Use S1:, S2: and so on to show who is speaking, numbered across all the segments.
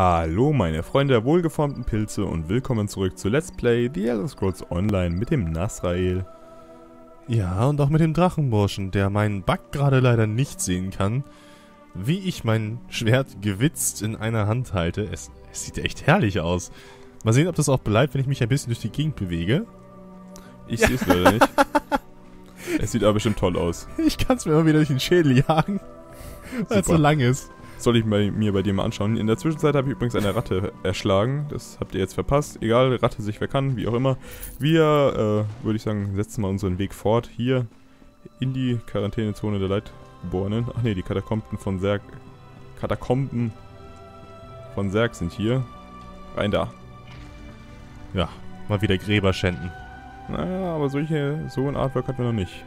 S1: Hallo meine Freunde der wohlgeformten Pilze und willkommen zurück zu Let's Play The Elder Scrolls Online mit dem Nasrael.
S2: Ja, und auch mit dem Drachenburschen, der meinen Bug gerade leider nicht sehen kann. Wie ich mein Schwert gewitzt in einer Hand halte. Es, es sieht echt herrlich aus. Mal sehen, ob das auch bleibt, wenn ich mich ein bisschen durch die Gegend bewege.
S1: Ich sehe es leider nicht. Es sieht aber bestimmt toll aus.
S2: Ich kann es mir immer wieder durch den Schädel jagen, weil es so lang ist.
S1: Soll ich bei, mir bei dir mal anschauen. In der Zwischenzeit habe ich übrigens eine Ratte erschlagen. Das habt ihr jetzt verpasst. Egal, Ratte sich wer kann, wie auch immer. Wir, äh, würde ich sagen, setzen mal unseren Weg fort. Hier in die Quarantänezone der Leitgeborenen. Ach nee, die Katakomben von Serg. Katakomben von Serg sind hier. Rein da.
S2: Ja, mal wieder Gräber schänden.
S1: Naja, aber solche, so ein Artwork hatten wir noch nicht.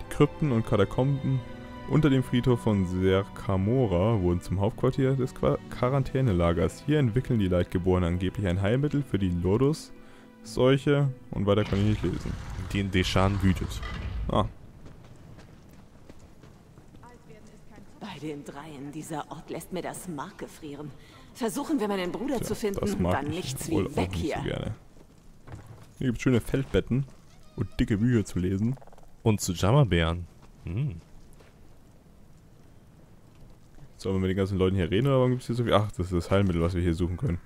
S1: Die Krypten und Katakomben unter dem Friedhof von Serkamora wurden zum Hauptquartier des Qua Quarantänelagers. Hier entwickeln die Leitgeborenen angeblich ein Heilmittel für die Lodus-Seuche und weiter kann ich nicht lesen.
S2: Den Deschan wütet.
S1: Ah,
S3: Bei den dreien, dieser Ort lässt mir das Mark gefrieren. Versuchen wir meinen Bruder
S1: tja,
S3: zu finden,
S1: das mag
S3: dann
S1: ich
S3: nichts
S1: wohl
S3: wie
S1: auch
S3: weg
S1: nicht
S3: hier.
S1: so gerne. Hier gibt es schöne Feldbetten und dicke Bücher zu lesen.
S2: Und zu Jammerbären. Hm.
S1: Sollen wir mit den ganzen Leuten hier reden oder warum gibt es hier so viel? Ach, das ist das Heilmittel, was wir hier suchen können.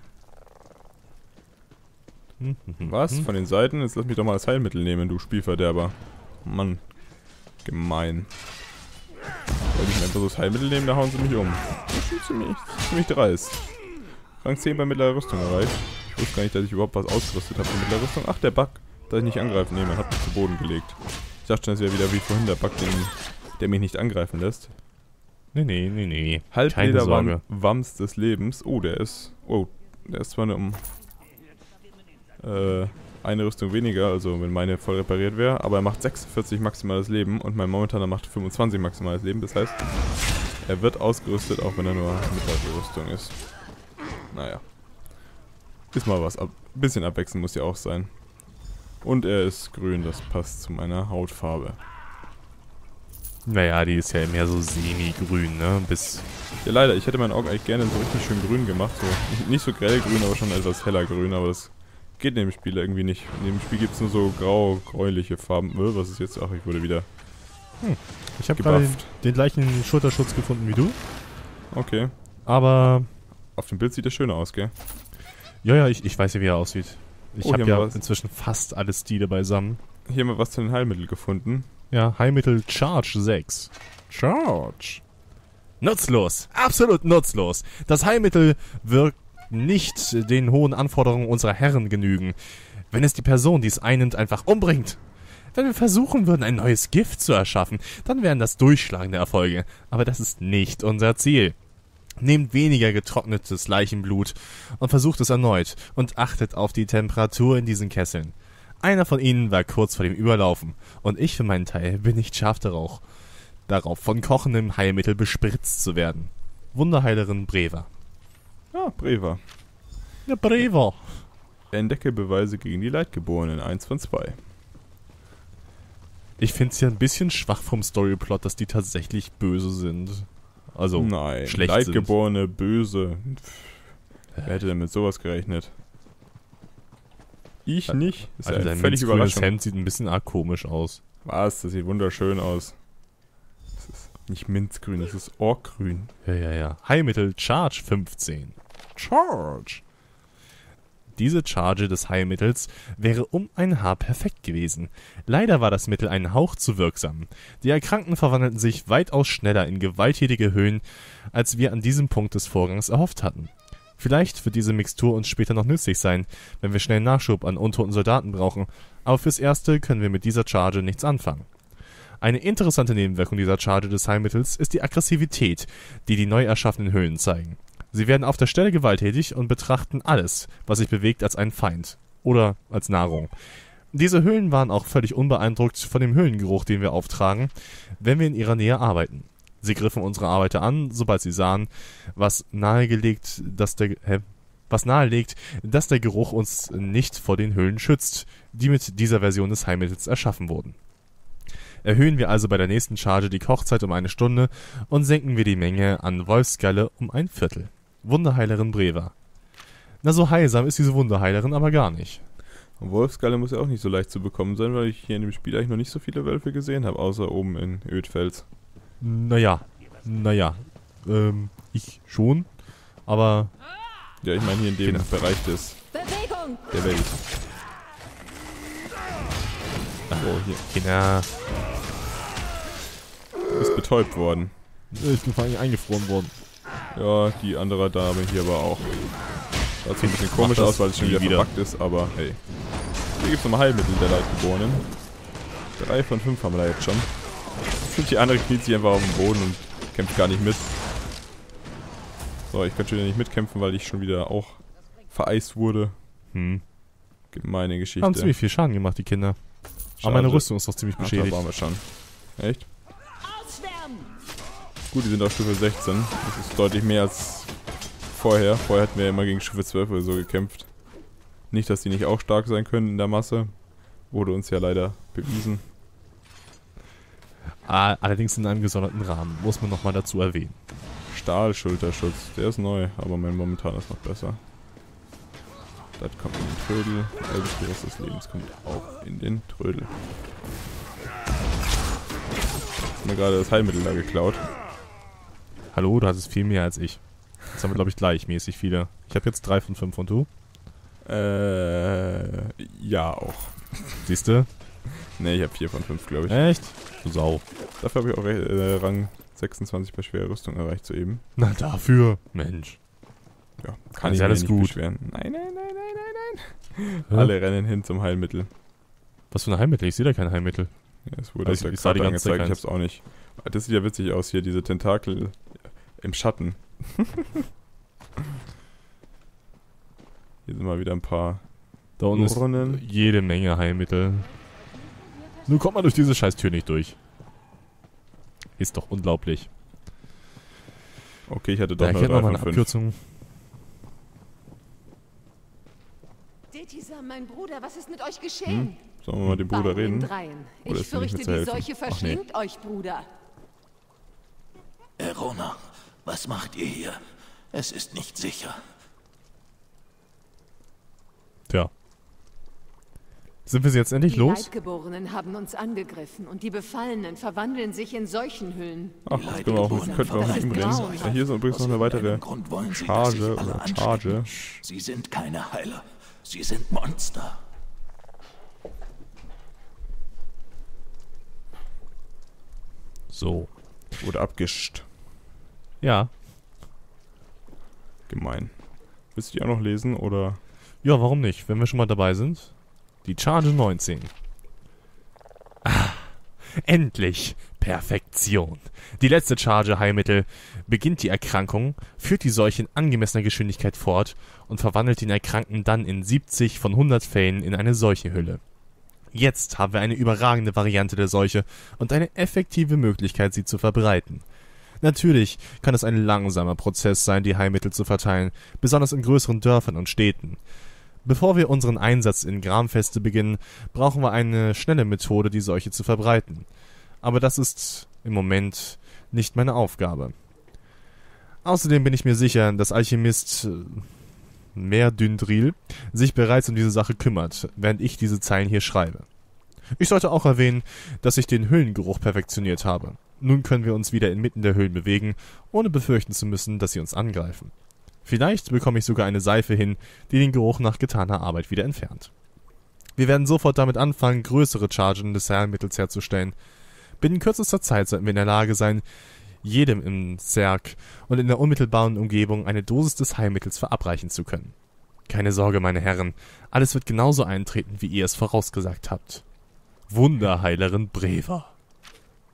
S2: Hm, hm, hm,
S1: Was?
S2: hm.
S1: Von den Seiten? Jetzt lass mich doch mal das Heilmittel nehmen, du Spielverderber. Mann. Gemein. Wollte ich mir einfach so das Heilmittel nehmen, da hauen sie mich um. Das ist ziemlich, ziemlich dreist. Rang 10 bei mittlerer Rüstung erreicht. Ich wusste gar nicht, dass ich überhaupt was ausgerüstet habe für mittlere Rüstung. Ach, der Bug, dass ich nicht angreifen nehme, hat mich zu Boden gelegt. Ich dachte schon, das wäre wieder wie vorhin der Bug, den, der mich nicht angreifen lässt.
S2: Nee, nee, nee, nee. Keine
S1: Halblederwam
S2: Sorge.
S1: Wams des Lebens. Oh, der ist. Oh, der ist zwar nur um. Äh, eine Rüstung weniger, also wenn meine voll repariert wäre, aber er macht 46 maximales Leben und mein momentaner macht 25 maximales Leben. Das heißt, er wird ausgerüstet, auch wenn er nur mittlere Rüstung ist. Naja. Ist mal was. Ab bisschen abwechselnd muss ja auch sein. Und er ist grün, das passt zu meiner Hautfarbe.
S2: Naja, die ist ja mehr so semi-grün, ne? Bis.
S1: Ja, leider. Ich hätte meinen Ork eigentlich gerne so richtig schön grün gemacht. So. Nicht- so grell grün, aber schon etwas heller grün. Aber das geht in dem Spiel irgendwie nicht. In dem Spiel gibt es nur so grau, gräuliche Farben. Äh, was ist jetzt? Ach, ich wurde wieder
S2: Ich habe gerade den, den gleichen Schulterschutz gefunden wie du.
S1: Okay.
S2: Aber.
S1: Auf dem Bild sieht er schöner aus, gell?
S2: Ja, ja, ich, ich weiß ja, wie er aussieht. Ich
S1: Oh,
S2: habe ja inzwischen fast alle Stile beisammen.
S1: Hier haben wir was zu den Heilmitteln gefunden.
S2: Ja, Heilmittel Charge 6. Charge. Nutzlos. Absolut nutzlos. Das Heilmittel wirkt nicht den hohen Anforderungen unserer Herren genügen, wenn es die Person, die es einnimmt, einfach umbringt. Wenn wir versuchen würden, ein neues Gift zu erschaffen, dann wären das durchschlagende Erfolge. Aber das ist nicht unser Ziel. Nehmt weniger getrocknetes Leichenblut und versucht es erneut und achtet auf die Temperatur in diesen Kesseln. Einer von ihnen war kurz vor dem Überlaufen und ich für meinen Teil bin nicht scharf darauf, darauf von kochendem Heilmittel bespritzt zu werden. Wunderheilerin Breva.
S1: Ah, Breva.
S2: Ja, Breva.
S1: Entdecke Beweise gegen die Leitgeborenen. Eins von zwei.
S2: Ich finde es ja ein bisschen schwach vom Storyplot, dass die tatsächlich böse sind. Also,
S1: Nein.
S2: schlecht
S1: Leitgeborene, böse. Pff, Wer hätte denn mit sowas gerechnet? Ich nicht. Ist
S2: also
S1: ja
S2: dein
S1: völlig Überraschung.
S2: Hemd sieht ein bisschen arg komisch aus.
S1: Was? Das sieht wunderschön aus. Das ist nicht minzgrün, das ist orkgrün.
S2: Ja, ja, ja. Heilmittel Charge 15. Charge. Diese Charge des Heilmittels wäre um ein Haar perfekt gewesen. Leider war das Mittel einen Hauch zu wirksam. Die Erkrankten verwandelten sich weitaus schneller in gewalttätige Höhen, als wir an diesem Punkt des Vorgangs erhofft hatten. Vielleicht wird diese Mixtur uns später noch nützlich sein, wenn wir schnell Nachschub an untoten Soldaten brauchen, aber fürs Erste können wir mit dieser Charge nichts anfangen. Eine interessante Nebenwirkung dieser Charge des Heilmittels ist die Aggressivität, die die neu erschaffenen Höhlen zeigen. Sie werden auf der Stelle gewalttätig und betrachten alles, was sich bewegt, als einen Feind oder als Nahrung. Diese Höhlen waren auch völlig unbeeindruckt von dem Höhlengeruch, den wir auftragen, wenn wir in ihrer Nähe arbeiten. Sie griffen unsere Arbeiter an, sobald sie sahen, was nahegelegt, dass der hä? was nahelegt, dass der Geruch uns nicht vor den Höhlen schützt, die mit dieser Version des Heilmittels erschaffen wurden. Erhöhen wir also bei der nächsten Charge die Kochzeit um eine Stunde und senken wir die Menge an Wolfsgalle um ein Viertel. Wunderheilerin Breva. Na, so heilsam ist diese Wunderheilerin aber gar nicht.
S1: Und Wolfsgalle muss ja auch nicht so leicht zu bekommen sein, weil ich hier in dem Spiel eigentlich noch nicht so viele Wölfe gesehen habe, außer oben in Ödfels.
S2: Naja, naja. Ähm, ich schon. Aber
S1: Ja, ich meine hier in dem
S2: Genau.
S1: Bereich des,
S3: Bewegung!
S1: der Welt. So, hier.
S2: Kinder,
S1: Du bist betäubt worden.
S2: ich bin vor allem eingefroren worden.
S1: Ja, die andere Dame hier aber auch. Sah zwar ein bisschen komisch aus, weil es schon wieder,
S2: wieder.
S1: verbuggt ist, aber hey. Hier gibt es nochmal Heilmittel der Leidgeborenen. Drei von fünf haben wir da jetzt schon. Und die andere kniet sich einfach auf den Boden und kämpft gar nicht mit. So, ich kann schon wieder nicht mitkämpfen, weil ich schon wieder auch vereist wurde.
S2: Hm.
S1: Gemeine Geschichte.
S2: Haben ziemlich viel Schaden gemacht, die Kinder. Aber
S1: Schade.
S2: meine Rüstung ist doch ziemlich
S1: Ach, da
S2: beschädigt.
S1: waren wir schon. Echt? Gut, die sind auf Stufe 16. Das ist deutlich mehr als vorher. Vorher hatten wir immer gegen Stufe 12 oder so gekämpft. Nicht, dass die nicht auch stark sein können in der Masse. Wurde uns ja leider bewiesen.
S2: Ah, Allerdings in einem gesonderten Rahmen, muss man nochmal dazu erwähnen.
S1: Stahlschulterschutz, der ist neu, aber mein momentan ist noch besser. Das kommt in den Trödel. Elbenspiros des Lebens kommt auch in den Trödel. Hast mir gerade das Heilmittel da geklaut.
S2: Hallo, du hattest viel mehr als ich. Jetzt haben wir, glaube ich, gleichmäßig viele. Ich habe jetzt drei von fünf und du?
S1: Äh, ja auch.
S2: Siehst du?
S1: Ne, ich habe 4 von 5, glaube ich.
S2: Echt? Du Sau.
S1: Dafür habe ich auch äh, Rang 26 bei schwerer Rüstung erreicht soeben.
S2: Na dafür. Mensch.
S1: Ja, kann
S2: Ist
S1: ich
S2: alles
S1: nicht
S2: gut.
S1: beschweren. Nein, nein, nein, nein, nein, nein.
S2: Hä?
S1: Alle rennen hin zum Heilmittel.
S2: Was für ein Heilmittel? Ich sehe da kein Heilmittel.
S1: Ja, es wurde
S2: Also ich sah die ganze Zeit
S1: angezeigt, ich hab's auch nicht. Das sieht ja witzig aus hier, diese Tentakel im Schatten. hier sind mal wieder ein paar
S2: Da unten ist jede Menge Heilmittel. Nun kommt man durch diese scheiß Tür nicht durch. Ist doch unglaublich.
S1: Okay, ich hatte doch noch
S2: ich hätte noch mal eine. Abkürzung.
S3: Detisam, mein Bruder, was ist mit euch geschehen?
S1: Sollen wir mal mit dem Bruder reden?
S3: Ich fürchte, die? Seuche
S1: Ach, nee.
S3: verschlingt euch, Bruder.
S4: Erona, was macht ihr hier? Es ist nicht sicher.
S2: Tja. Sind wir sie jetzt endlich
S3: Die
S2: los?
S3: Leidgeborenen haben uns angegriffen und die Befallenen verwandeln sich in Seuchenhühlen.
S1: Ach, das können wir auch,
S4: Leidgeborenen
S1: könnten wir auch mit ihm reden.
S3: verwandeln.
S1: Ja, hier ist übrigens
S4: Aus
S1: noch eine weitere
S4: irgendeinem Grund wollen sie, dass
S1: Charge oder. Charge.
S4: Sie sind keine Heiler. Sie sind Monster.
S2: So.
S1: Wurde abgischt.
S2: Ja.
S1: Gemein. Willst du die auch noch lesen oder?
S2: Ja, warum nicht? Wenn wir schon mal dabei sind. Die Charge 19. Ah, endlich. Perfektion. Die letzte Charge Heilmittel beginnt die Erkrankung, führt die Seuche in angemessener Geschwindigkeit fort und verwandelt den Erkrankten dann in 70 von 100 Fällen in eine Seuchehülle. Jetzt haben wir eine überragende Variante der Seuche und eine effektive Möglichkeit, sie zu verbreiten. Natürlich kann es ein langsamer Prozess sein, die Heilmittel zu verteilen, besonders in größeren Dörfern und Städten. Bevor wir unseren Einsatz in Gramfeste beginnen, brauchen wir eine schnelle Methode, die Seuche zu verbreiten. Aber das ist im Moment nicht meine Aufgabe. Außerdem bin ich mir sicher, dass Alchemist äh, Merdündril sich bereits um diese Sache kümmert, während ich diese Zeilen hier schreibe. Ich sollte auch erwähnen, dass ich den Höhlengeruch perfektioniert habe. Nun können wir uns wieder inmitten der Höhlen bewegen, ohne befürchten zu müssen, dass sie uns angreifen. Vielleicht bekomme ich sogar eine Seife hin, die den Geruch nach getaner Arbeit wieder entfernt. Wir werden sofort damit anfangen, größere Chargen des Heilmittels herzustellen. Binnen kürzester Zeit sollten wir in der Lage sein, jedem im Zerg und in der unmittelbaren Umgebung eine Dosis des Heilmittels verabreichen zu können. Keine Sorge, meine Herren, alles wird genauso eintreten, wie ihr es vorausgesagt habt. Wunderheilerin Breva.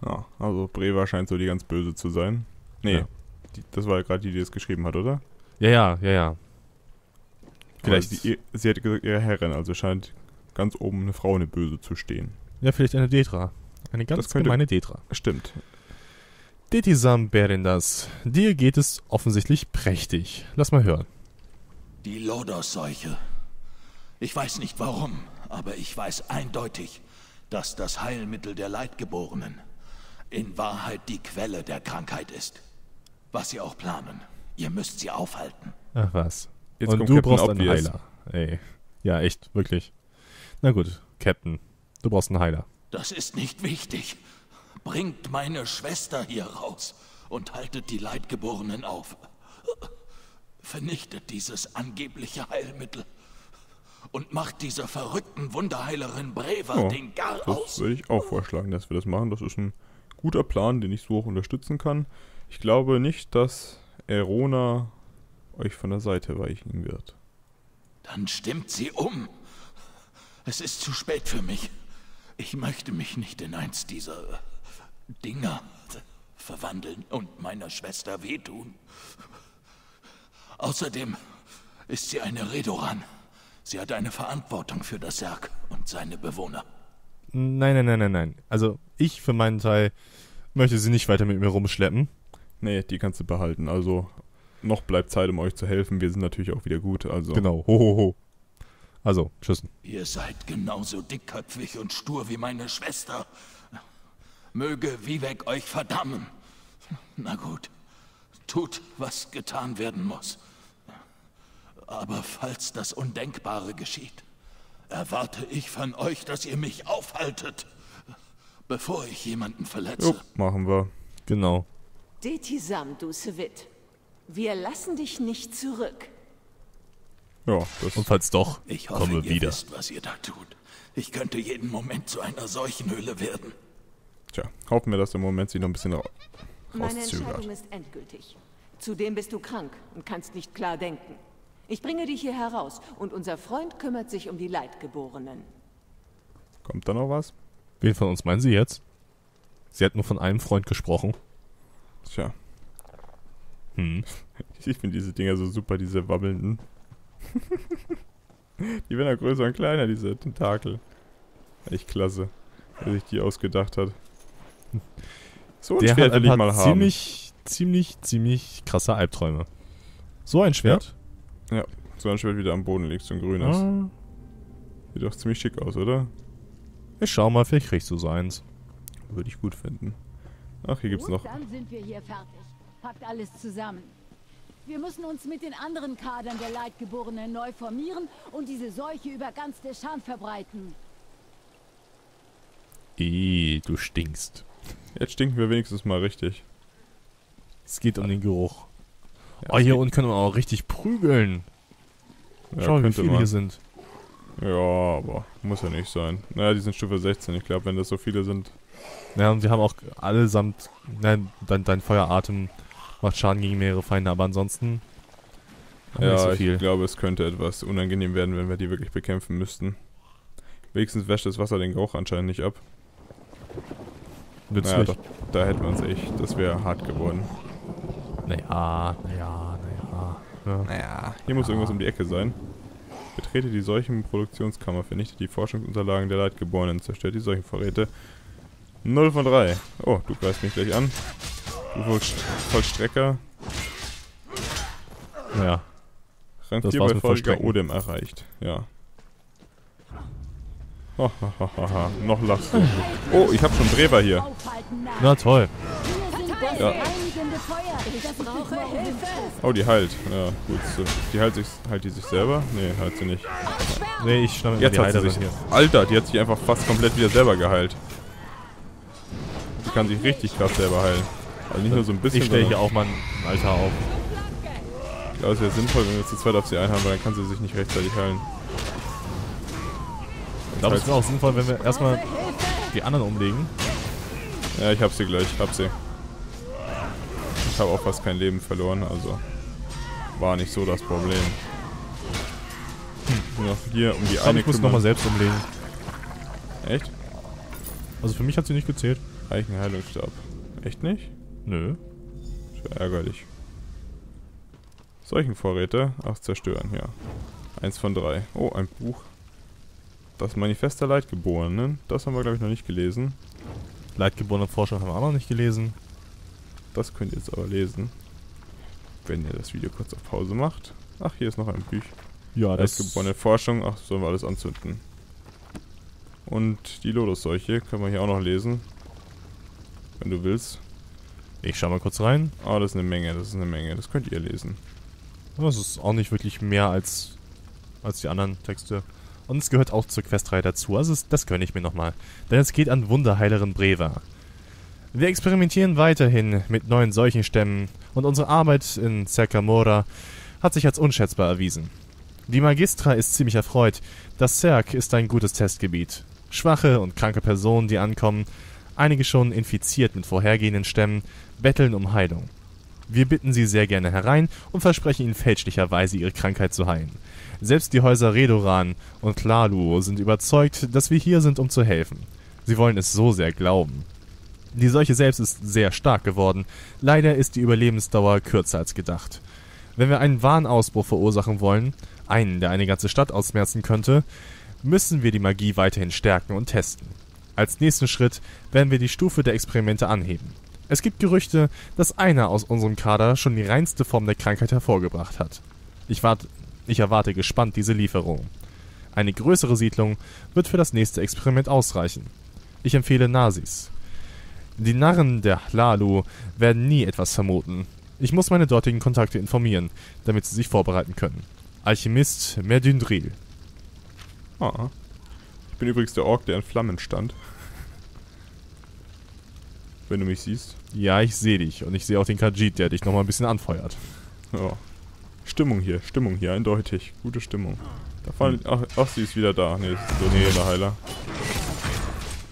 S1: Ja, also Breva scheint so die ganz böse zu sein. Nee,
S2: Ja.
S1: die, das war ja gerade die, die das geschrieben hat, oder?
S2: Ja, ja, ja, ja.
S1: Vielleicht. Die, sie hat gesagt, ihre Herrin, also scheint ganz oben eine Frau, eine Böse zu stehen.
S2: Ja, vielleicht eine Detra. Eine ganz
S1: Das könnte-
S2: gemeine Detra.
S1: Stimmt.
S2: Detisam Berindas, dir geht es offensichtlich prächtig. Lass mal hören.
S4: Die Lodos-Seuche. Ich weiß nicht warum, aber ich weiß eindeutig, dass das Heilmittel der Leidgeborenen in Wahrheit die Quelle der Krankheit ist. Was sie auch planen, ihr müsst sie aufhalten.
S2: Ach was.
S1: Jetzt
S2: Und du
S1: Captain
S2: brauchst einen. Heiler. Ey. Ja, echt, wirklich. Na gut, Captain. Du brauchst einen Heiler.
S4: Das ist nicht wichtig. Bringt meine Schwester hier raus und haltet die Leidgeborenen auf. Vernichtet dieses angebliche Heilmittel und macht dieser verrückten Wunderheilerin Brever
S1: Oh,
S4: den Gar
S1: Das
S4: aus.
S1: würde ich auch vorschlagen, dass wir das machen. Das ist ein guter Plan, den ich so auch unterstützen kann. Ich glaube nicht, dass Erona euch von der Seite weichen wird.
S4: Dann stimmt sie um. Es ist zu spät für mich. Ich möchte mich nicht in eins dieser Dinger verwandeln und meiner Schwester wehtun. Außerdem ist sie eine Redoran. Sie hat eine Verantwortung für das Serg und seine Bewohner.
S2: Nein, nein, nein, nein, nein. Also, ich für meinen Teil möchte sie nicht weiter mit mir rumschleppen.
S1: Nee, die kannst du behalten. Also, noch bleibt Zeit, um euch zu helfen. Wir sind natürlich auch wieder gut. Also,
S2: Genau, ho, ho, ho. Also, tschüss.
S4: Ihr seid genauso dickköpfig und stur wie meine Schwester. Möge Vivek euch verdammen. Na gut, tut, was getan werden muss. Aber falls das Undenkbare geschieht, erwarte ich von euch, dass ihr mich aufhaltet, bevor ich jemanden verletze.
S1: jo, machen wir.
S2: Genau.
S3: Detisam, du Svit. Wir lassen dich nicht zurück.
S1: Ja, das
S2: Und falls doch,
S4: Ich hoffe,
S2: komme
S4: ihr
S2: wieder.
S4: wisst, was ihr da tut. Ich könnte jeden Moment zu einer solchen Höhle werden.
S1: Tja, hoffen wir, dass der Moment sich noch ein bisschen ra
S3: Meine. Entscheidung ist endgültig. Zudem bist du krank und kannst nicht klar denken. Ich bringe dich hier heraus und unser Freund kümmert sich um die Leidgeborenen.
S1: Kommt da noch was?
S2: Wen von uns meinen Sie jetzt? Sie hat nur von einem Freund gesprochen.
S1: Tja,
S2: Hm.
S1: ich finde diese Dinger so super, diese wabbelnden. die werden ja größer und kleiner, diese Tentakel. Echt klasse, wer sich die ausgedacht hat. So ein
S2: Der
S1: Schwert will ich mal haben.
S2: ziemlich, ziemlich, ziemlich krasse Albträume. So ein Schwert?
S1: So ein Schwert wieder am Boden liegt, so ein grünes.
S2: Ah,
S1: Sieht doch ziemlich schick aus, oder?
S2: ich schau mal, vielleicht kriegst du so eins.
S1: Würde ich gut finden. Ach, hier gibt's
S5: Gut,
S1: noch.
S5: dann sind wir hier fertig. Packt alles zusammen. Wir müssen uns mit den anderen Kadern der Leidgeborenen neu formieren und diese Seuche über ganz Deschan verbreiten.
S2: Ih, du stinkst.
S1: Jetzt stinken wir wenigstens mal richtig.
S2: Es geht um den Geruch.
S1: Ja,
S2: Oh, hier unten können wir auch richtig prügeln.
S1: Ja,
S2: Schau wie viele
S1: man.
S2: hier sind.
S1: Ja, aber muss ja nicht sein. Naja, die sind Stufe 16. Ich glaube, wenn das so viele sind.
S2: Ja, und wir haben auch allesamt. Nein, dein, dein Feueratem macht Schaden gegen mehrere Feinde, aber ansonsten.
S1: Ja,
S2: so
S1: ich glaube, es könnte etwas unangenehm werden, wenn wir die wirklich bekämpfen müssten. Wenigstens wäscht das Wasser den Geruch anscheinend nicht ab. Naja,
S2: Nützlich.
S1: doch, da hätten wir uns echt. Das wäre hart geworden.
S2: Naja, naja, naja. Ja.
S1: Naja, hier muss irgendwas um die Ecke sein. Betrete die Seuchenproduktionskammer, vernichtet die Forschungsunterlagen der Leitgeborenen, zerstört die Seuchenvorräte. 0 von 3. Oh, du greifst mich gleich an. Du Vollst- Vollstrecker.
S2: Naja.
S1: Rang
S2: Das
S1: 4
S2: war's
S1: bei
S2: Vollstrecken.
S1: Odem erreicht. Ja. Oh, ha, ha, ha, ha. Noch lachst du. Oh, ich hab schon Brever hier.
S2: Na toll.
S1: Ja. Oh, die heilt. Ja, gut. So. Die heilt, sich, heilt die sich selber? Nee, heilt sie nicht.
S2: Nee, ich schnapp mir die Heilerin
S1: sich.
S2: hier.
S1: Alter, die hat sich einfach fast komplett wieder selber geheilt. Kann sich richtig krass selber heilen. Also nicht nur so ein bisschen.
S2: Ich stelle hier auch mal ein Alter auf.
S1: Ich glaube, es wäre sinnvoll, wenn wir zu zweit auf sie einhauen, weil dann kann sie sich nicht rechtzeitig heilen.
S2: Ich glaube, es wäre auch sinnvoll, wenn wir erstmal die anderen umlegen.
S1: Ja, ich hab sie gleich. Hab sie. Ich habe auch fast kein Leben verloren, also war nicht so das Problem. Hm, noch hier um die
S2: Ich
S1: eine
S2: ich muss nochmal selbst umlegen.
S1: Echt?
S2: Also für mich hat sie nicht gezählt.
S1: Eichenheilungsstab. Echt nicht?
S2: Nö.
S1: Ist ja ärgerlich. Seuchenvorräte. Ach, zerstören, ja. Eins von drei. Oh, ein Buch. Das Manifest der Leitgeborenen. Das haben wir, glaube ich, noch nicht gelesen.
S2: Leitgeborene Forschung haben wir auch noch nicht gelesen.
S1: Das könnt ihr jetzt aber lesen. Wenn ihr das Video kurz auf Pause macht. Ach, hier ist noch ein Büch.
S2: Ja,
S1: Leitgeborene Forschung. Ach, sollen wir alles anzünden. Und die Lodusseuche können wir hier auch noch lesen. Wenn du willst.
S2: Ich schau mal kurz rein.
S1: Ah, das ist eine Menge, das ist eine Menge. Das könnt ihr lesen.
S2: Das ist auch nicht wirklich mehr als, als die anderen Texte. Und es gehört auch zur Questreihe dazu. Also das gönne ich mir nochmal. Denn es geht an Wunderheilerin Breva. Wir experimentieren weiterhin mit neuen Seuchenstämmen und unsere Arbeit in Cercamora hat sich als unschätzbar erwiesen. Die Magistra ist ziemlich erfreut. Das Cerc ist ein gutes Testgebiet. Schwache und kranke Personen, die ankommen, einige schon infiziert mit vorhergehenden Stämmen, betteln um Heilung. Wir bitten sie sehr gerne herein und versprechen ihnen fälschlicherweise ihre Krankheit zu heilen. Selbst die Häuser Redoran und Klalu sind überzeugt, dass wir hier sind, um zu helfen. Sie wollen es so sehr glauben. Die Seuche selbst ist sehr stark geworden. Leider ist die Überlebensdauer kürzer als gedacht. Wenn wir einen Warnausbruch verursachen wollen, einen, der eine ganze Stadt ausmerzen könnte, müssen wir die Magie weiterhin stärken und testen. Als nächsten Schritt werden wir die Stufe der Experimente anheben. Es gibt Gerüchte, dass einer aus unserem Kader schon die reinste Form der Krankheit hervorgebracht hat. Ich, wart, ich erwarte gespannt diese Lieferung. Eine größere Siedlung wird für das nächste Experiment ausreichen. Ich empfehle Nasis. Die Narren der Hlalu werden nie etwas vermuten. Ich muss meine dortigen Kontakte informieren, damit sie sich vorbereiten können. Alchemist Merdündril.
S1: Ah. Ich bin übrigens der Ork, der in Flammen stand. Wenn du mich siehst.
S2: Ja, ich sehe dich. Und ich sehe auch den Khajiit, der dich nochmal ein bisschen anfeuert.
S1: Ja. Stimmung hier, Stimmung hier, eindeutig. Gute Stimmung. Da fallen. Ach, ach sie ist wieder da. Nee, das ist so nee. der Heiler.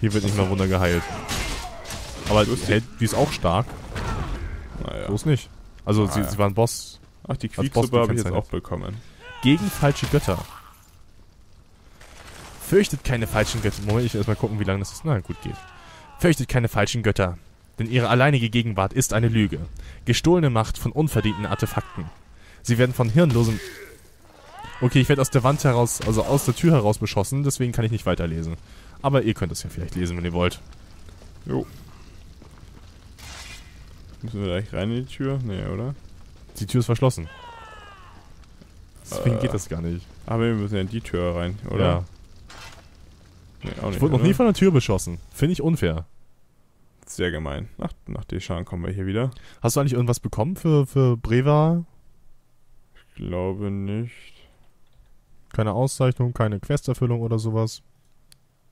S2: Hier wird nicht mal Wunder geheilt. Aber
S1: Lustig.
S2: hey, die ist auch stark.
S1: Naja.
S2: Ist nicht. Also,
S1: Ah,
S2: sie, sie war ein Boss.
S1: Ach, die Quieksuppe habe ich jetzt auch bekommen.
S2: Gegen falsche Götter. Fürchtet keine falschen Götter. Moment, ich will erstmal gucken, wie lange das ist. Na, gut geht. Fürchtet keine falschen Götter. Denn ihre alleinige Gegenwart ist eine Lüge. Gestohlene Macht von unverdienten Artefakten. Sie werden von hirnlosem... Okay, ich werde aus der Wand heraus, also aus der Tür heraus beschossen, deswegen kann ich nicht weiterlesen. Aber ihr könnt es ja vielleicht lesen, wenn ihr wollt.
S1: Jo. Müssen wir gleich rein in die Tür? Nee, oder?
S2: Die Tür ist verschlossen. Deswegen
S1: Äh.
S2: geht das gar nicht.
S1: Aber wir müssen ja in die Tür rein, oder?
S2: Ja.
S1: Nee, nicht,
S2: Ich wurde noch
S1: oder?
S2: nie von der Tür beschossen. Finde ich unfair.
S1: Sehr gemein. Nach, nach Deschan kommen wir hier wieder.
S2: Hast du eigentlich irgendwas bekommen für, für Breva?
S1: Ich glaube nicht.
S2: Keine Auszeichnung, keine Questerfüllung oder sowas?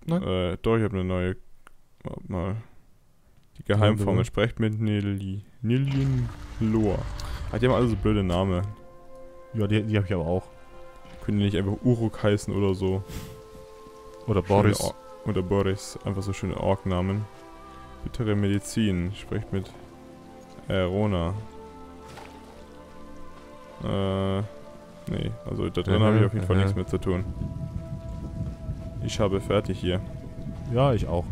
S2: Nein?
S1: Äh, doch, ich habe eine neue. Warte mal. Die Geheimformel sprecht mit Nili. Nilien Lor. Ah, die haben alle so blöde Namen.
S2: Ja, die, die habe ich aber auch.
S1: Können die nicht einfach Uruk heißen oder so?
S2: Oder Boris.
S1: Or oder Boris. Einfach so schöne Ork-Namen. Bittere Medizin. Sprecht mit Erona. Äh. Nee, also da drin habe ich auf jeden Fall nichts mehr zu tun. Ich habe fertig hier.
S2: Ja, ich auch.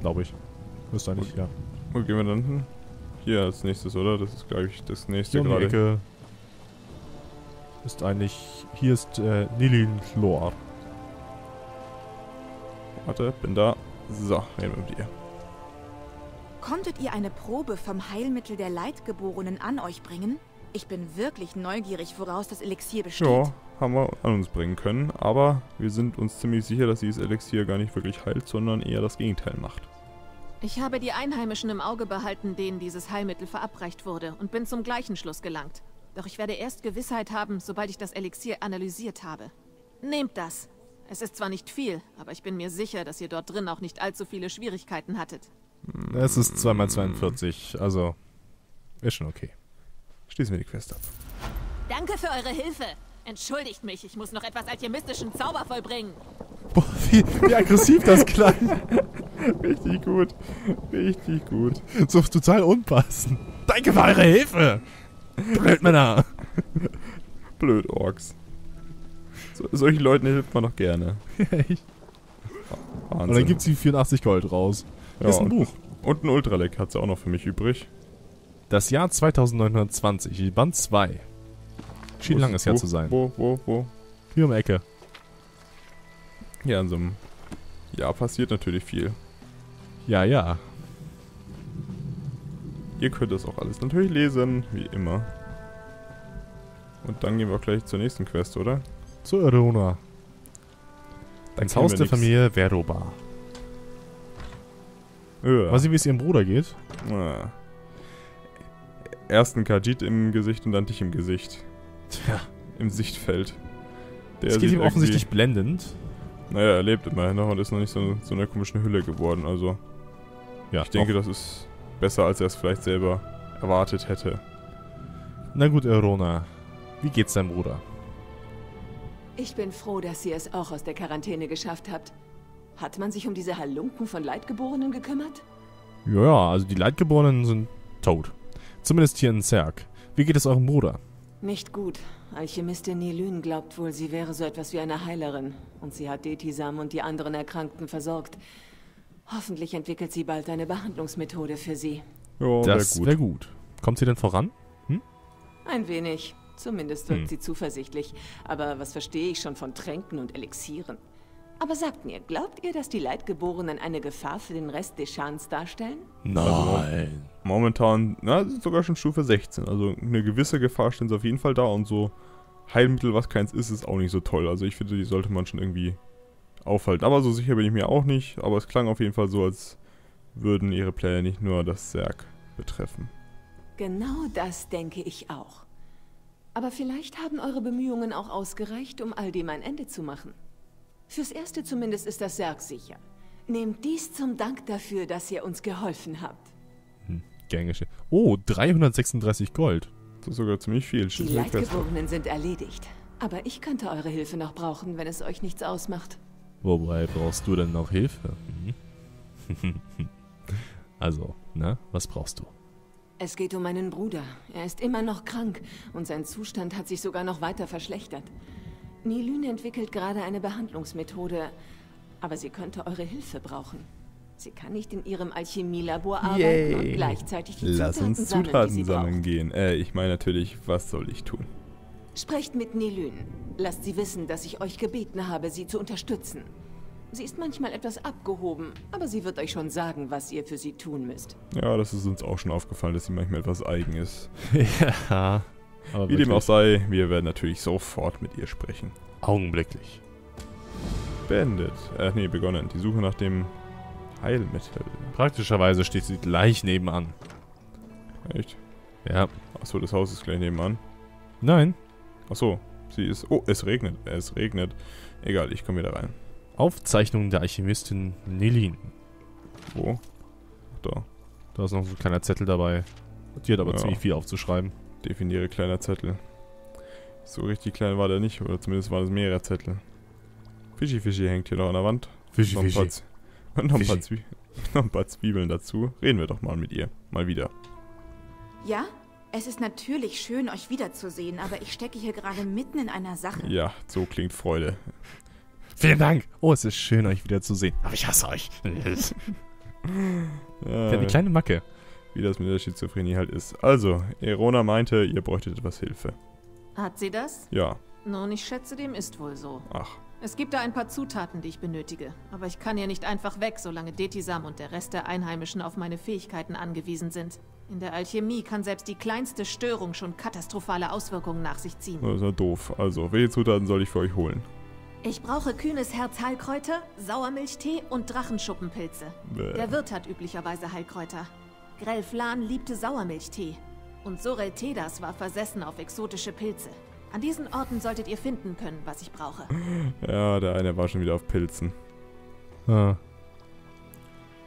S2: Glaube ich. Müsste eigentlich, ja.
S1: Wo gehen wir dann hin? Hier als nächstes, oder? Das ist, glaube ich, das nächste gerade.
S2: Ecke ist eigentlich... Hier ist äh, Nilin Chlor.
S1: Warte, bin da. So, reden wir mit ihr.
S6: Konntet ihr eine Probe vom Heilmittel der Leidgeborenen an euch bringen? Ich bin wirklich neugierig, woraus das Elixier besteht.
S1: Ja, haben wir an uns bringen können, aber wir sind uns ziemlich sicher, dass dieses Elixier gar nicht wirklich heilt, sondern eher das Gegenteil macht.
S3: Ich habe die Einheimischen im Auge behalten, denen dieses Heilmittel verabreicht wurde, und bin zum gleichen Schluss gelangt. Doch ich werde erst Gewissheit haben, sobald ich das Elixier analysiert habe. Nehmt das. Es ist zwar nicht viel, aber ich bin mir sicher, dass ihr dort drin auch nicht allzu viele Schwierigkeiten hattet.
S2: Es ist 2x42, also... Ist schon okay.
S1: Schließen wir die Quest ab.
S3: Danke für eure Hilfe. Entschuldigt mich, ich muss noch etwas alchemistischen Zauber vollbringen.
S2: Boah, wie, wie aggressiv das klang.
S1: Richtig gut. Richtig gut.
S2: So total unpassend. Danke für eure Hilfe. Blödmänner.
S1: Blöd, Orks. So, solchen Leuten hilft man doch gerne.
S2: Echt?
S1: Wahnsinn.
S2: Und dann gibt sie 84 Gold raus.
S1: ja,
S2: ist ein
S1: und,
S2: Buch.
S1: Und ein Ultraleck hat sie auch noch für mich übrig.
S2: Das Jahr 2920, Band 2. Schien
S1: Wo
S2: ein langes
S1: das
S2: Jahr zu sein.
S1: Wo, wo, wo?
S2: Hier um die Ecke.
S1: Ja, in so einem Jahr passiert natürlich viel.
S2: Ja, ja.
S1: Ihr könnt das auch alles natürlich lesen, wie immer. Und dann gehen wir auch gleich zur nächsten Quest, oder?
S2: Zu Erona.
S1: Dann
S2: Ins Haus der
S1: nix.
S2: Familie Veroba.
S1: Ja.
S2: Weiß ich, wie es ihrem Bruder geht?
S1: Ah. erst einen Khajiit im Gesicht und dann dich im Gesicht.
S2: Tja,
S1: Im Sichtfeld. Der
S2: es geht ihm offensichtlich blendend.
S1: Naja, er lebt immerhin noch und ist noch nicht so, so einer komischen Hülle geworden. Also,
S2: Ja,
S1: ich denke,
S2: doch.
S1: das ist besser, als er es vielleicht selber erwartet hätte.
S2: Na gut, Erona. Wie geht's deinem Bruder?
S7: Ich bin froh, dass ihr es auch aus der Quarantäne geschafft habt. Hat man sich um diese Halunken von Leitgeborenen gekümmert?
S2: Ja, ja, also die Leitgeborenen sind tot. Zumindest hier in Zerg. Wie geht es eurem Bruder?
S7: Nicht gut. Alchemistin Nilün glaubt wohl, sie wäre so etwas wie eine Heilerin. Und sie hat Detisam und die anderen Erkrankten versorgt. Hoffentlich entwickelt sie bald eine Behandlungsmethode für sie.
S1: Ja, wär
S2: das
S1: gut.
S2: wäre gut. Kommt sie denn voran?
S7: Ein wenig. Zumindest wirkt
S2: Hm.
S7: sie zuversichtlich. Aber was verstehe ich schon von Tränken und Elixieren? Aber sagt mir, glaubt ihr, dass die Leitgeborenen eine Gefahr für den Rest des Schans darstellen?
S2: Nein.
S1: Momentan, na, sind sogar schon Stufe 16. Also eine gewisse Gefahr stehen sie auf jeden Fall da und so Heilmittel, was keins ist, ist auch nicht so toll. Also ich finde, die sollte man schon irgendwie aufhalten. Aber so sicher bin ich mir auch nicht. Aber es klang auf jeden Fall so, als würden ihre Pläne nicht nur das Serg betreffen.
S7: Genau das denke ich auch. Aber vielleicht haben eure Bemühungen auch ausgereicht, um all dem ein Ende zu machen. Fürs Erste zumindest ist das Serg sicher. Nehmt dies zum Dank dafür, dass ihr uns geholfen habt.
S2: Gern geschehen. Oh, 336 Gold.
S1: Das ist sogar ziemlich viel.
S7: Die. Leitgeborenen sind erledigt. Aber ich könnte eure Hilfe noch brauchen, wenn es euch nichts ausmacht.
S2: Wobei brauchst du denn noch Hilfe? Hm? also, na, was brauchst du?
S7: Es geht um meinen Bruder. Er ist immer noch krank und sein Zustand hat sich sogar noch weiter verschlechtert. Nilün entwickelt gerade eine Behandlungsmethode, aber sie könnte eure Hilfe brauchen. Sie kann nicht in ihrem Alchemielabor arbeiten und gleichzeitig die
S1: Lass
S7: Zutaten
S1: uns
S7: sammeln,
S1: Zutaten sammeln
S7: braucht.
S1: gehen. Äh, ich meine natürlich, was soll ich tun?
S7: Sprecht mit Nilün. Lasst sie wissen, dass ich euch gebeten habe, sie zu unterstützen. Sie ist manchmal etwas abgehoben, aber sie wird euch schon sagen, was ihr für sie tun müsst.
S1: Ja, das ist uns auch schon aufgefallen, dass sie manchmal etwas eigen ist.
S2: ja. Aber
S1: Wie dem auch sei, wir werden natürlich sofort mit ihr sprechen.
S2: Augenblicklich.
S1: Beendet. Äh, nee, begonnen. Die Suche nach dem Heilmittel.
S2: Praktischerweise steht sie gleich nebenan.
S1: Echt?
S2: Ja.
S1: Achso, das Haus ist gleich nebenan.
S2: Nein.
S1: Achso, sie ist. Oh, es regnet. Es regnet. Egal, ich komme wieder rein.
S2: Aufzeichnung der Alchemistin Nelin.
S1: Wo? Ach, da.
S2: Da ist noch so ein kleiner Zettel dabei. Die hat aber
S1: Ja.
S2: ziemlich viel aufzuschreiben.
S1: Definiere kleiner Zettel. So richtig klein war der nicht, oder zumindest waren es mehrere Zettel. Fischi Fischi hängt hier noch an der Wand.
S2: Fischi,
S1: noch
S2: fischi.
S1: Und noch ein, paar. Zwie noch ein paar Zwiebeln dazu. Reden wir doch mal mit ihr. Mal wieder.
S6: Ja? Es ist natürlich schön, euch wiederzusehen, aber ich stecke hier gerade mitten in einer Sache.
S1: Ja, so klingt Freude.
S2: Vielen Dank. Oh, es ist schön, euch wieder zu sehen. Aber ich hasse euch.
S1: Ja,
S2: Eine kleine Macke.
S1: wie das mit der Schizophrenie halt ist. Also, Erona meinte, ihr bräuchtet etwas Hilfe.
S3: Hat sie das?
S1: Ja,
S3: Nun, ich schätze, dem ist wohl so.
S1: ach.
S3: Es gibt da ein paar Zutaten, die ich benötige. Aber ich kann hier nicht einfach weg, solange Detisam und der Rest der Einheimischen auf meine Fähigkeiten angewiesen sind. In der Alchemie kann selbst die kleinste Störung schon katastrophale Auswirkungen nach sich ziehen.
S1: Das ist ja doof. Also, welche Zutaten soll ich für euch holen?
S3: Ich brauche kühnes Herz Heilkräuter, Sauermilchtee und Drachenschuppenpilze.
S1: Bäh.
S3: Der Wirt hat üblicherweise Heilkräuter. Grelflan liebte Sauermilchtee. Und Sorel Tedas war versessen auf exotische Pilze. An diesen Orten solltet ihr finden können, was ich brauche.
S1: Ja, der eine war schon wieder auf Pilzen.
S2: Ah,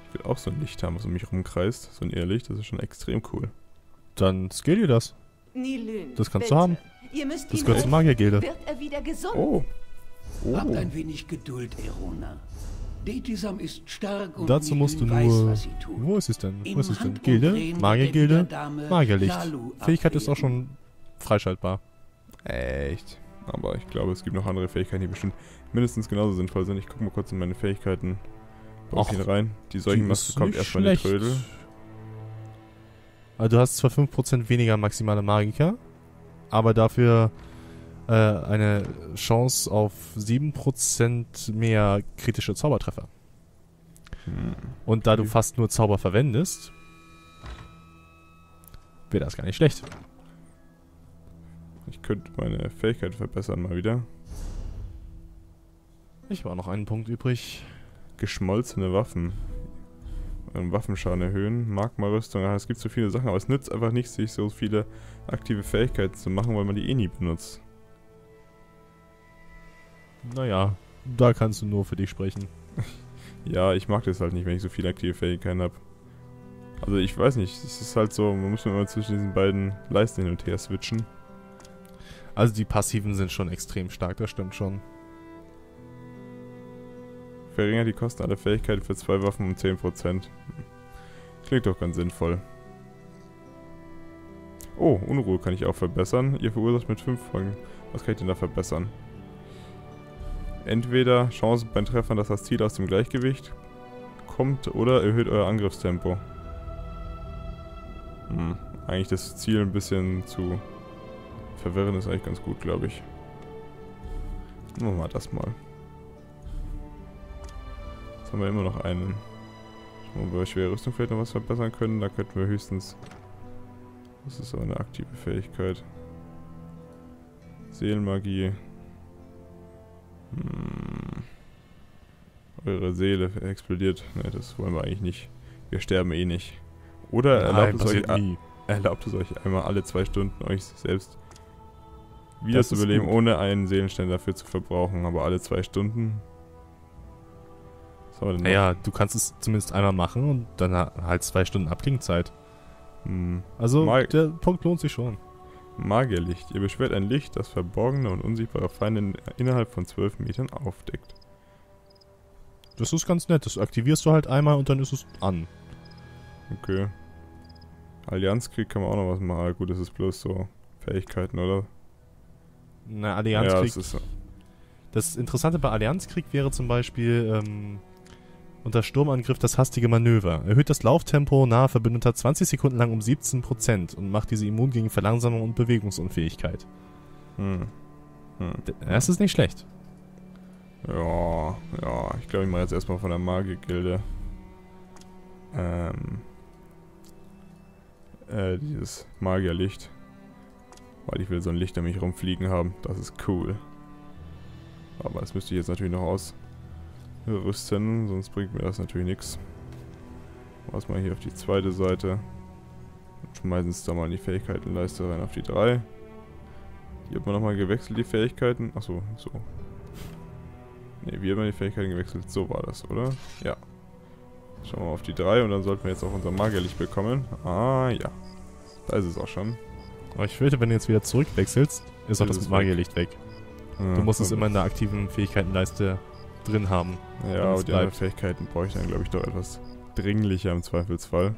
S1: Ich will auch so ein Licht haben, was um mich rumkreist. So ein Irrlicht, das ist schon extrem cool.
S2: dann skill dir das.
S7: Nilün,
S2: Das kannst
S7: bitte.
S2: du haben.
S7: Ihr müsst
S2: Das gehört
S7: helfen.
S2: Magiergilde.
S7: Wird er wieder gesund?
S1: Oh.
S8: Habt
S1: Oh.
S8: ein wenig Geduld, Erona. Detisam ist stark und
S2: Dazu musst du
S8: weiß,
S2: nur...
S8: tut.
S2: Wo ist es denn?
S8: Im
S2: Wo ist es denn? Gilde?
S8: er
S2: Magiergilde? Magierlicht.
S8: Lalu
S2: Fähigkeit ist auch schon freischaltbar.
S1: Echt. Aber ich glaube, es gibt noch andere Fähigkeiten, die bestimmt mindestens genauso sinnvoll sind. Ich gucke mal kurz in meine Fähigkeiten.
S2: Ach,
S1: Ach, rein. Die Seuchenmaske kommt erstmal in die
S2: schlecht.
S1: Trödel.
S2: Also du hast zwar 5% weniger maximale Magiker, aber dafür äh, eine Chance auf 7% mehr kritische Zaubertreffer.
S1: Hm.
S2: Und da du fast nur Zauber verwendest, wäre das gar nicht schlecht.
S1: Ich könnte meine Fähigkeit verbessern mal wieder.
S2: Ich auch noch einen Punkt übrig.
S1: Geschmolzene Waffen. euren Waffenschaden erhöhen. Magma-Rüstung, ah, es gibt so viele Sachen, aber es nützt einfach nichts, sich so viele aktive Fähigkeiten zu machen, weil man die eh nie benutzt.
S2: Naja, da kannst du nur für dich sprechen.
S1: Ja, ich mag das halt nicht, wenn ich so viele aktive Fähigkeiten habe. Also ich weiß nicht, es ist halt so, man muss immer zwischen diesen beiden Leisten hin und her switchen.
S2: Also die Passiven sind schon extrem stark, das stimmt schon.
S1: Verringert die Kosten aller Fähigkeiten für zwei Waffen um 10%. Klingt doch ganz sinnvoll. Oh, Unruhe kann ich auch verbessern. Ihr verursacht mit 5 Folgen. Was kann ich denn da verbessern? Entweder Chancen beim Treffern, dass das Ziel aus dem Gleichgewicht kommt oder erhöht euer Angriffstempo. Hm, eigentlich das Ziel ein bisschen zu verwirren ist eigentlich ganz gut, glaube ich. Machen wir mal das mal. Jetzt haben wir immer noch einen. Schauen wir mal, ob wir schwere Rüstung vielleicht noch was verbessern können. Da könnten wir höchstens... Das ist aber eine aktive Fähigkeit. Seelenmagie. Hm. Eure Seele explodiert. Ne, das wollen wir eigentlich nicht. Wir sterben eh nicht. Oder erlaubt, es euch, erlaubt es euch einmal alle zwei Stunden euch selbst wieder
S2: Das
S1: zu beleben,
S2: gut.
S1: ohne einen Seelenstein dafür zu verbrauchen. Aber alle zwei Stunden. Was?
S2: Naja, du kannst es zumindest einmal machen und dann ha- halt zwei Stunden Abklingzeit.
S1: Hm.
S2: Also
S1: Mal-
S2: der Punkt lohnt sich schon.
S1: Magierlicht. Ihr beschwert ein Licht, das verborgene und unsichtbare Feinde in- innerhalb von 12 Metern aufdeckt.
S2: Das ist ganz nett. Das aktivierst du halt einmal und dann ist es an.
S1: Okay. Allianzkrieg kann man auch noch was machen. Aber gut, das ist bloß so Fähigkeiten, oder?
S2: Na,
S1: ja,
S2: Allianzkrieg.
S1: das ist
S2: das Interessante bei Allianzkrieg wäre zum Beispiel ähm, unter Sturmangriff das hastige Manöver. Erhöht das Lauftempo nahe Verbündeter 20 Sekunden lang um 17% und macht diese immun gegen Verlangsamung und Bewegungsunfähigkeit.
S1: Hm. Hm.
S2: Das ist nicht schlecht.
S1: Ja, ja, ich glaube, ich mache jetzt erstmal von der Magiergilde. Ähm. Äh, dieses Magierlicht. Weil ich will so ein Licht um mich rumfliegen haben. Das ist cool. Aber das müsste ich jetzt natürlich noch ausrüsten, sonst bringt mir das natürlich nichts. Was mal hier auf die zweite Seite. Und schmeißen es da mal in die Fähigkeitenleiste rein auf die 3. Die hat man nochmal gewechselt, die Fähigkeiten. Achso, so. Ne, wie haben wir die Fähigkeiten gewechselt? So war das, oder? Ja. Schauen wir mal auf die 3 und dann sollten wir jetzt auch unser Magierlicht bekommen. Ah, ja. Da ist es auch schon.
S2: Aber ich fürchte, wenn du jetzt wieder zurückwechselst, ist auch das
S1: es
S2: Magierlicht weg.
S1: Ja,
S2: Du musst es immer in der aktiven Fähigkeitenleiste drin haben.
S1: Ja,
S2: es
S1: die anderen. Fähigkeiten brauche ich dann, glaube ich, doch etwas dringlicher im Zweifelsfall.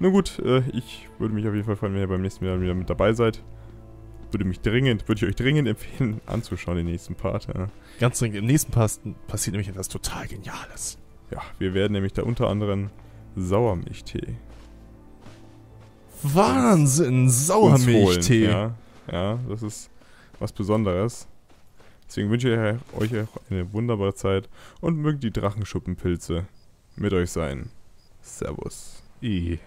S1: Nun gut, äh, ich würde mich auf jeden Fall freuen, wenn ihr beim nächsten Mal wieder mit dabei seid. Würde mich dringend, würde ich euch dringend empfehlen, anzuschauen, den nächsten Part. Ja.
S2: Ganz dringend. Im nächsten Pass passiert nämlich etwas total Geniales.
S1: ja, wir werden nämlich da unter anderem Sauermilchtee
S2: Wahnsinn! Sauermilchtee!
S1: Ja, ja, das ist was Besonderes. Deswegen wünsche ich euch eine wunderbare Zeit und mögen die Drachenschuppenpilze mit euch sein. Servus.
S2: I.